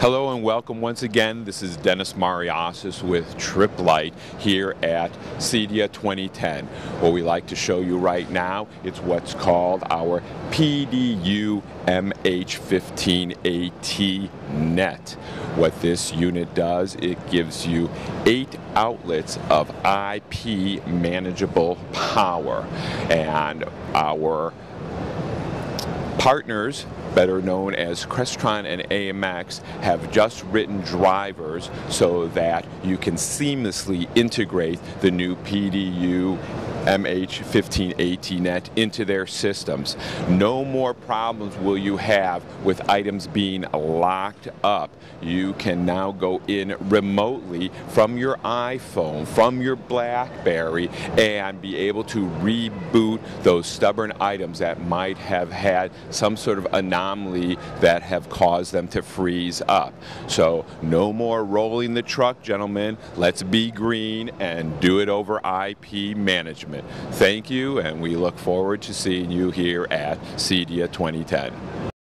Hello and welcome once again. This is Dennis Mariasis with Tripp Lite here at CEDIA 2010. What we like to show you right now, it's what's called our PDU MH15AT net. What this unit does, it gives you eight outlets of IP manageable power. And our partners better known as Crestron and AMX, have just written drivers so that you can seamlessly integrate the new PDU MH15AT net into their systems. No more problems will you have with items being locked up. You can now go in remotely from your iPhone, from your Blackberry, and be able to reboot those stubborn items that might have had some sort of anomaly that have caused them to freeze up. So no more rolling the truck, gentlemen. Let's be green and do it over IP management. Thank you, and we look forward to seeing you here at CEDIA 2010.